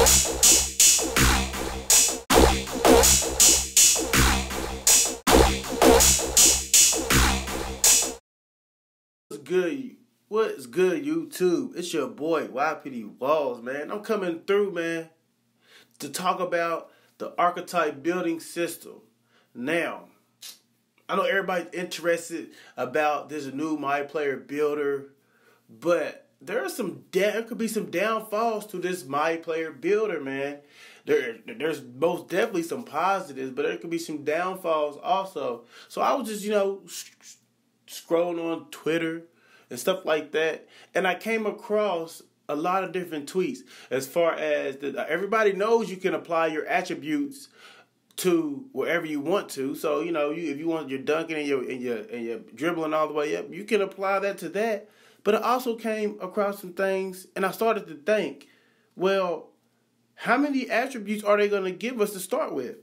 What's good? What's good, YouTube? It's your boy YPD Wallz, man. I'm coming through, man, to talk about the archetype building system. Now, I know everybody's interested about this new my player builder, but there are some there could be some downfalls to this my player builder, man. There, there's most definitely some positives, but there could be some downfalls also. So I was just, you know, scrolling on Twitter and stuff like that, and I came across a lot of different tweets as far as the, uh, everybody knows you can apply your attributes to wherever you want to. So you know, you if you want your dunking and your and your and your dribbling all the way up, you can apply that to that. But I also came across some things, and I started to think, well, how many attributes are they going to give us to start with?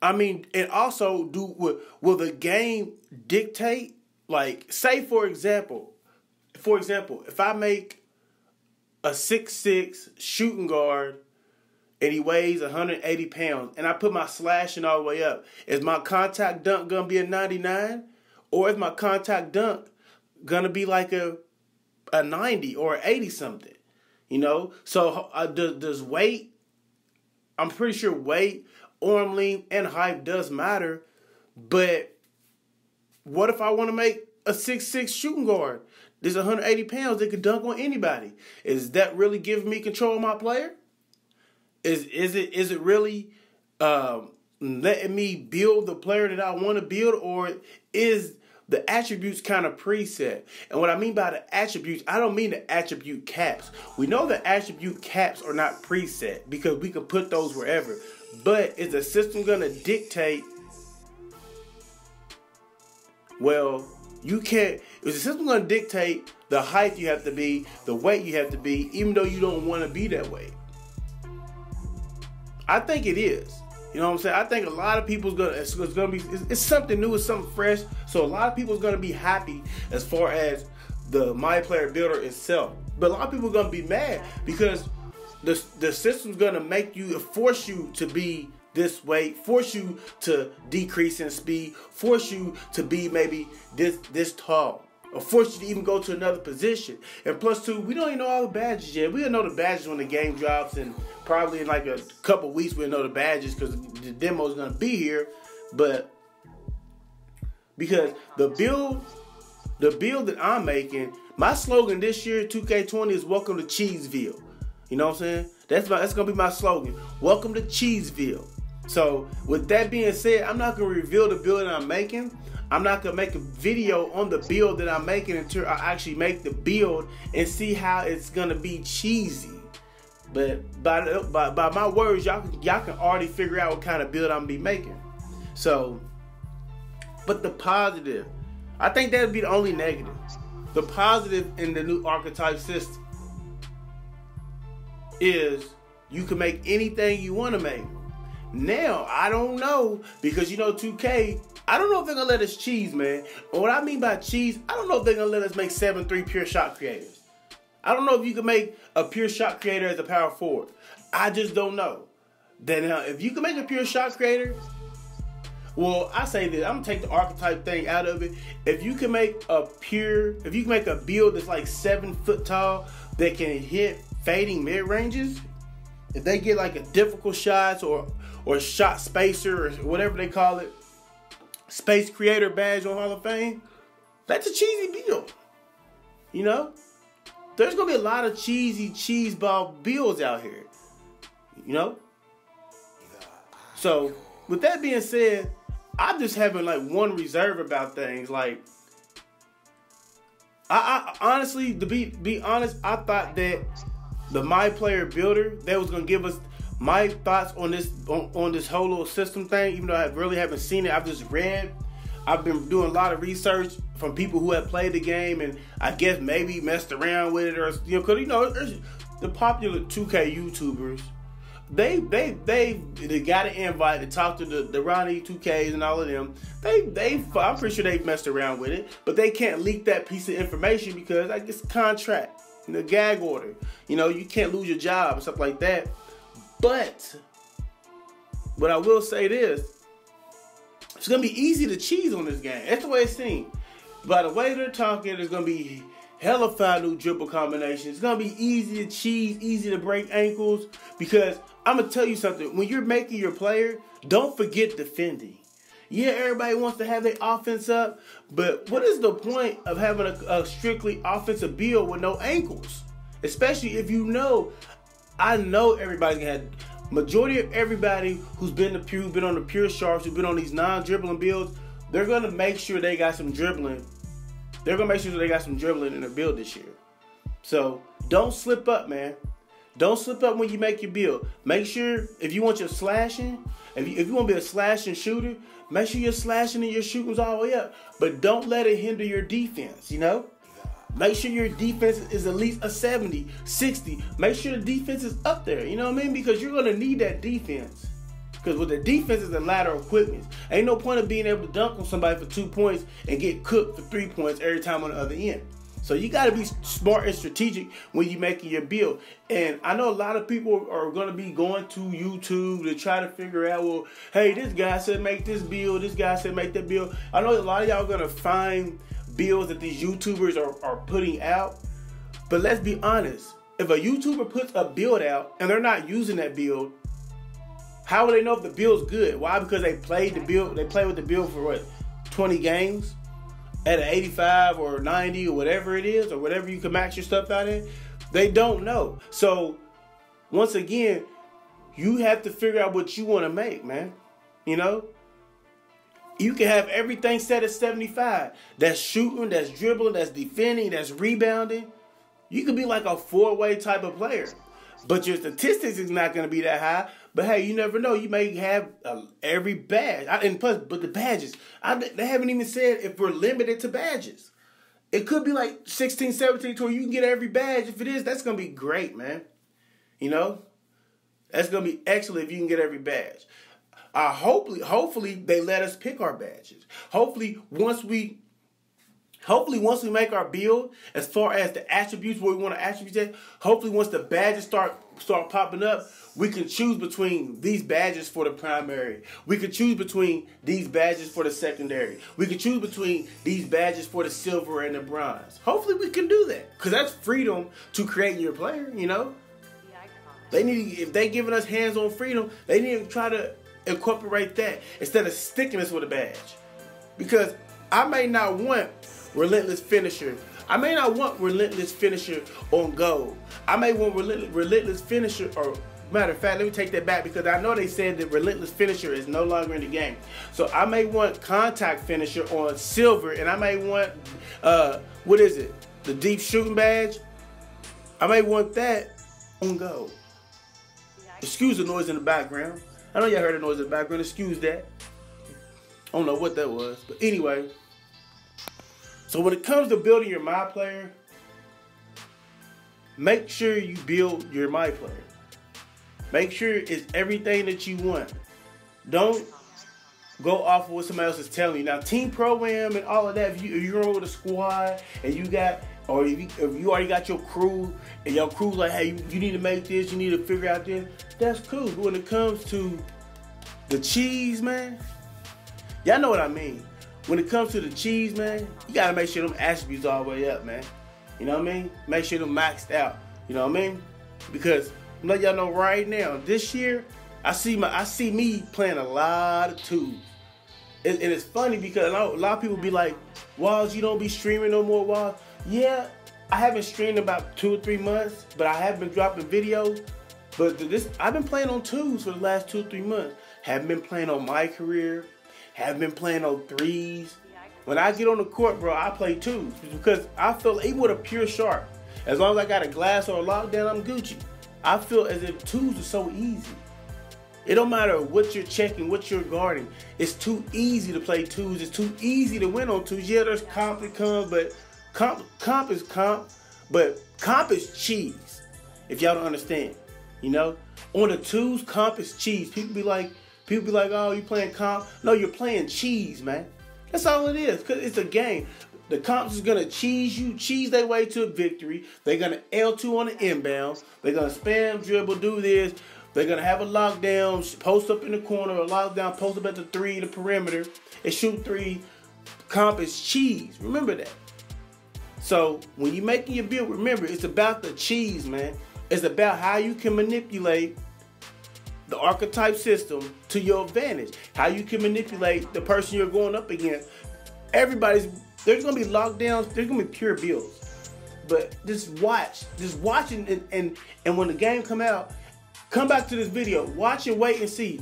I mean, and also, do will, will the game dictate? Like, say for example, for example, if I make a six six shooting guard and he weighs 180 pounds, and I put my slashing all the way up, is my contact dunk gonna be a 99, or is my contact dunk gonna be like a a 90 or 80 something? You know, so uh, does, does weight? I'm pretty sure weight, arm length, and height does matter, but what if I want to make a six six shooting guard? There's 180 pounds that could dunk on anybody. Is that really giving me control of my player? Is is it is it really um, letting me build the player that I want to build, or is the attributes kind of preset. And what I mean by the attributes, I don't mean the attribute caps. We know the attribute caps are not preset because we can put those wherever. But is the system going to dictate? Well, you can't. Is the system going to dictate the height you have to be, the weight you have to be, even though you don't want to be that way? I think it is. You know what I'm saying? I think a lot of people's gonna it's, it's gonna be it's, it's, something new, it's something fresh. So a lot of people's gonna be happy as far as the my player builder itself. But a lot of people are gonna be mad because the the system's gonna make you force you to be this way, force you to decrease in speed, force you to be maybe this this tall or force you to even go to another position. And plus two, we don't even know all the badges yet. We'll know the badges when the game drops, and probably in like a couple weeks we'll know the badges because the demo is gonna be here. But because the build, the build that I'm making, my slogan this year, 2K20, is "Welcome to Cheeseville." You know what I'm saying? That's my that's gonna be my slogan. Welcome to Cheeseville. So with that being said, I'm not gonna reveal the build that I'm making. I'm not gonna make a video on the build that I'm making until I actually make the build and see how it's gonna be cheesy. But by by, by my words, y'all can, y'all can already figure out what kind of build I'm gonna be making. So, but the positive, I think that'd be the only negative. The positive in the new archetype system is you can make anything you want to make. Now, I don't know because you know 2K, I don't know if they're gonna let us cheese, man. And what I mean by cheese, I don't know if they're gonna let us make 7-3 pure shot creators. I don't know if you can make a pure shot creator as a power forward. I just don't know. Then uh, if you can make a pure shot creator, well, I say this, I'm gonna take the archetype thing out of it. If you can make a pure, if you can make a build that's like seven foot tall that can hit fading mid ranges, if they get like a difficult shots or or shot spacer or whatever they call it, space creator badge on Hall of Fame, that's a cheesy build. You know, there's gonna be a lot of cheesy cheese ball builds out here. You know, so with that being said, I'm just having like one reserve about things. Like, I, I honestly, to be be honest, I thought that the my player builder that was gonna give us my thoughts on this on, on this whole little system thing, even though I really haven't seen it, I've just read. I've been doing a lot of research from people who have played the game and I guess maybe messed around with it or you know, cause you know, the popular 2K YouTubers, they they they they got an invite to talk to the the Ronnie 2Ks and all of them. They they I'm pretty sure they've messed around with it, but they can't leak that piece of information because I guess contract. the gag order. You know, you can't lose your job and stuff like that. But what I will say this, it's gonna be easy to cheese on this game. That's the way it seems. By the way they're talking, it's gonna be hella five new dribble combinations. It's gonna be easy to cheese, easy to break ankles. Because I'm gonna tell you something. When you're making your player, don't forget defending. Yeah, everybody wants to have their offense up, but what is the point of having a, a strictly offensive build with no ankles? Especially if you know, I know everybody's gonna have majority of everybody who's been the pure, been on the pure sharps, who've been on these non-dribbling builds, they're gonna make sure they got some dribbling. They're gonna make sure they got some dribbling in their build this year. So don't slip up, man. Don't slip up when you make your build. Make sure if you want your slashing, if you, if you want to be a slashing shooter, make sure your slashing and your shooting's all the way up. But don't let it hinder your defense, you know? Make sure your defense is at least a 70, 60. Make sure the defense is up there, you know what I mean? Because you're going to need that defense. Because with the defense is a of quickness. Ain't no point of being able to dunk on somebody for two points and get cooked for three points every time on the other end. So you got to be smart and strategic when you're making your build. And I know a lot of people are going to be going to YouTube to try to figure out, well, hey, this guy said make this build, this guy said make that build. I know a lot of y'all going to find builds that these YouTubers are, are putting out. But let's be honest. If a YouTuber puts a build out and they're not using that build, how will they know if the build's good? Why? Because they played the build, they played with the build for what, 20 games? at an 85 or 90 or whatever it is, or whatever you can max your stuff out in, they don't know. So, once again, you have to figure out what you want to make, man. You know? You can have everything set at 75. That's shooting, that's dribbling, that's defending, that's rebounding. You can be like a four way type of player. But your statistics is not going to be that high. But hey, you never know. You may have uh, every badge. I, and plus, but the badges, I, they haven't even said if we're limited to badges. It could be like 16, 17 to where you can get every badge. If it is, that's going to be great, man. You know? That's going to be excellent if you can get every badge. Uh, hopefully, hopefully they let us pick our badges. Hopefully, once we Hopefully, once we make our build, as far as the attributes where we want to attribute that, hopefully once the badges start start popping up, we can choose between these badges for the primary. We can choose between these badges for the secondary. We can choose between these badges for the silver and the bronze. Hopefully, we can do that because that's freedom to create your player. You know, they need if they giving us hands-on freedom, they need to try to incorporate that instead of sticking us with a badge because I may not want relentless finisher. I may not want relentless finisher on goal. I may want relentless finisher or matter of fact, let me take that back because I know they said that relentless finisher is no longer in the game. So I may want contact finisher on silver, and I may want uh, what is it? The deep shooting badge. I may want that on gold. Excuse the noise in the background. I know y'all heard a noise in the background. Excuse that. I don't know what that was, but anyway. So when it comes to building your my player, make sure you build your my player. Make sure it's everything that you want. Don't go off of what somebody else is telling you. Now, team program and all of that, if, you, if you're with a squad and you got, or if you, if you, already got your crew and your crew's like, hey, you, need to make this, you need to figure out this, that's cool. But when it comes to the cheese, man, y'all know what I mean when it comes to the cheese, man, you gotta make sure them attributes all the way up, man. You know what I mean? Make sure them maxed out. You know what I mean? Because let y'all know right now, this year, I see my I see me playing a lot of twos. And, and it's funny because a lot of people be like, Wallz, you don't be streaming no more, Wallz. Yeah, I haven't streamed about two or three months, but I have been dropping videos. But this I've been playing on twos for the last two or three months. Haven't been playing on my career have been playing on threes. When I get on the court, bro, I play twos because I feel even with a pure sharp, as long as I got a glass or a lockdown, I'm Gucci. I feel as if twos are so easy. It don't matter what you're checking, what you're guarding. It's too easy to play twos. It's too easy to win on twos. Yeah, there's comes, but comp, comp is comp, but comp is cheese. If y'all don't understand, you know, on the twos, comp is cheese. People be like, People be like, oh, you playing comp. No, you're playing cheese, man. That's all it is. Cause it's a game. The comps is gonna cheese you, cheese their way to a victory. They're gonna L2 on the inbound. They're gonna spam, dribble, do this. They're gonna have a lockdown, post up in the corner, a lockdown, post up at the three, the perimeter, and shoot three. Comp is cheese. Remember that. So when you're making your build, remember it's about the cheese, man. It's about how you can manipulate the archetype system to your advantage. How you can manipulate the person you're going up against. Everybody's there's gonna be lockdowns. There's gonna be pure builds. But just watch, just watching, and, and and when the game come out, come back to this video, watch and wait and see.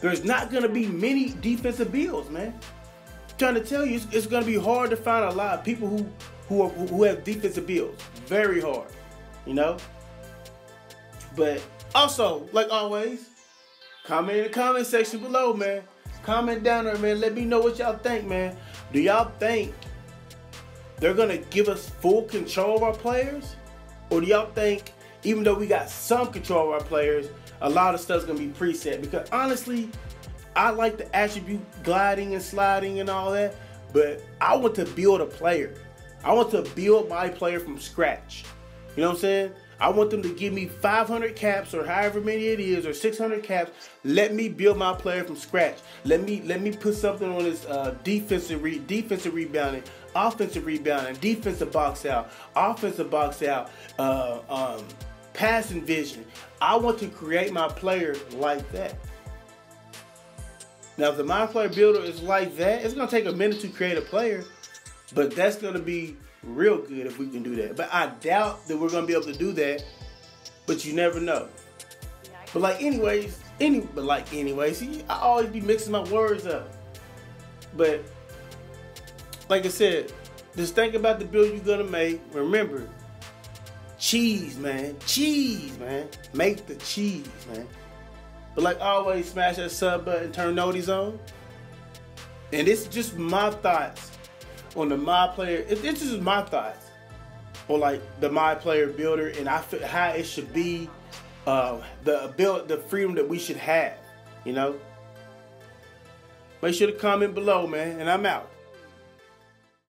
There's not gonna be many defensive builds, man. I'm trying to tell you, it's, it's gonna be hard to find a lot of people who who are, who have defensive builds. Very hard, you know. But also, like always, comment in the comment section below, man. Comment down there, man. Let me know what y'all think, man. Do y'all think they're gonna give us full control of our players? Or do y'all think, even though we got some control of our players, a lot of stuff's gonna be preset? Because honestly, I like the attribute gliding and sliding and all that, but I want to build a player. I want to build my player from scratch. You know what I'm saying? I want them to give me 500 caps or however many it is or 600 caps. Let me build my player from scratch. Let me let me put something on this uh, defensive re- defensive rebounding, offensive rebounding, defensive box out, offensive box out, uh, um, passing vision. I want to create my player like that. Now, if the my player builder is like that, it's gonna take a minute to create a player, but that's gonna be real good if we can do that. But I doubt that we're gonna be able to do that. But you never know. But like anyways, any but like anyways, see, I always be mixing my words up. But like I said, just think about the build you're gonna make. Remember, cheese, man. Cheese, man. Make the cheese, man. But like always, smash that sub button, turn noties on. And it's just my thoughts on the my player. It, this is my thoughts on like the my player builder and I feel how it should be, uh, the build, the freedom that we should have. You know. Make sure to comment below, man, and I'm out.